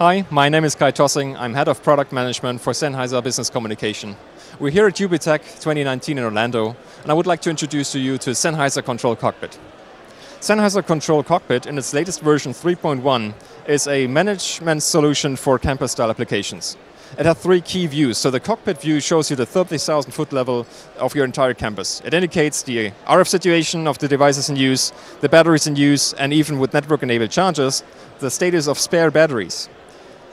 Hi, my name is Kai Tossing. I'm head of product management for Sennheiser Business Communication. We're here at UBTech 2019 in Orlando, and I would like to introduce to you to Sennheiser Control Cockpit. Sennheiser Control Cockpit, in its latest version 3.1, is a management solution for campus-style applications. It has three key views. So the cockpit view shows you the 30,000 foot level of your entire campus. It indicates the RF situation of the devices in use, the batteries in use, and even with network-enabled chargers, the status of spare batteries.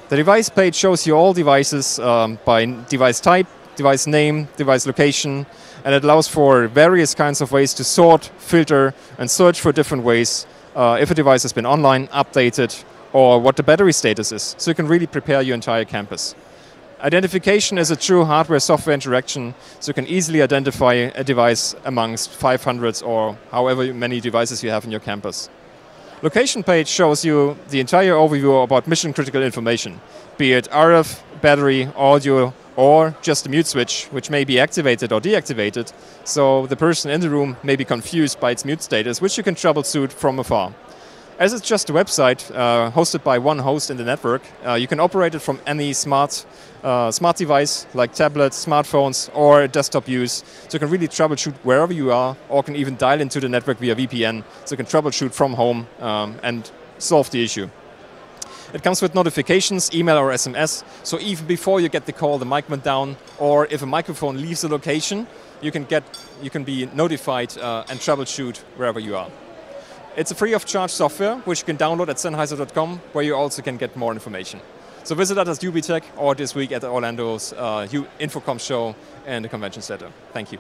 The device page shows you all devices um, by device type, device name, device location, and it allows for various kinds of ways to sort, filter, and search for different ways uh, if a device has been online, updated, or what the battery status is. So you can really prepare your entire campus. Identification is a true hardware-software interaction, so you can easily identify a device amongst 500 or however many devices you have in your campus. Location page shows you the entire overview about mission critical information, be it RF, battery, audio, or just a mute switch, which may be activated or deactivated, so the person in the room may be confused by its mute status, which you can troubleshoot from afar. As it's just a website uh, hosted by one host in the network, uh, you can operate it from any smart, uh, smart device like tablets, smartphones, or desktop use. So you can really troubleshoot wherever you are, or can even dial into the network via VPN. So you can troubleshoot from home um, and solve the issue. It comes with notifications, email or SMS. So even before you get the call, the mic went down, or if a microphone leaves the location, you can get, you can be notified uh, and troubleshoot wherever you are. It's a free of charge software which you can download at Sennheiser.com where you also can get more information. So visit us at UBTech or this week at Orlando's uh, InfoComm show and the convention center. Thank you.